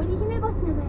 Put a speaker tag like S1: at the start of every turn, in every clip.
S1: 織姫橋な
S2: ど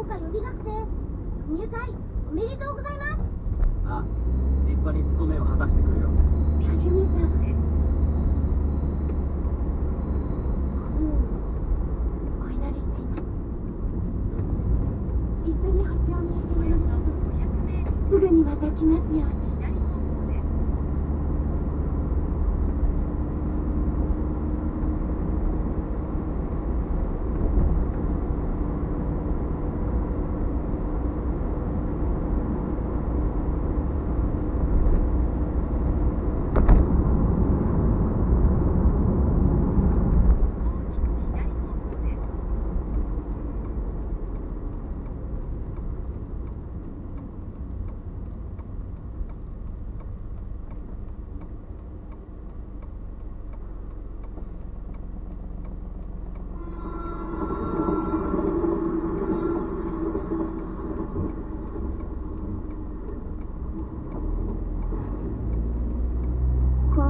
S2: 予備学生入会おめでとうございます。
S1: あ立派に務めを果たしてくるよ。
S2: さん
S3: です。
S2: うんお祈りしています。一緒に星を見ます。すぐにまた来ますように。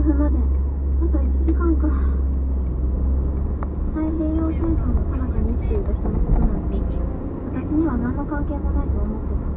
S2: まであと1時間か。太平洋戦争のさなかに生きていた人のことなんて私には何の関係もないと思ってた。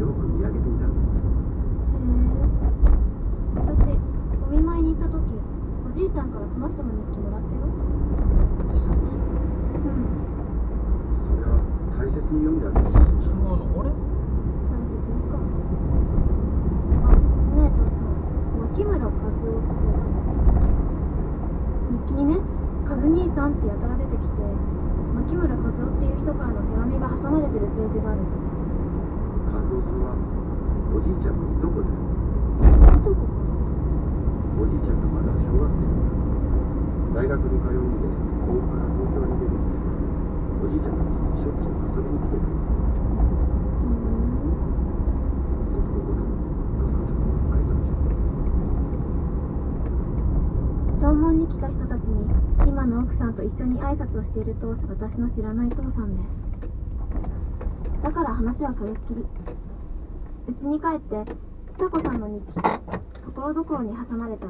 S4: よく見上げていた。んだ
S2: へえ私お見舞いに行った時おじいちゃんからその人の日記もらったよ。
S4: 久子さん
S2: うん。
S4: それは大切に読んであげてほしい
S1: 違うの俺
S2: 大切にかあねえ父さん牧村和夫って日記にね和兄さんってやたら出てきて牧村和夫っていう人からの手紙が挟まれてるページがあるの
S4: 和夫さんはおじいちゃんのいとこだよ
S2: いとこ
S4: おじいちゃんがまだ小学生だった大学に通うんで甲府から東京に出てきておじいちゃんたちにしょっちゅう遊びに来てたよ男の子の父さんちょっと挨拶しよう
S2: 弔問に来た人たちに今の奥さんと一緒に挨拶をしている父さん私の知らない父さんでだから話はそれっきり。家に帰って久子さんの日記とところどころに挟まれた。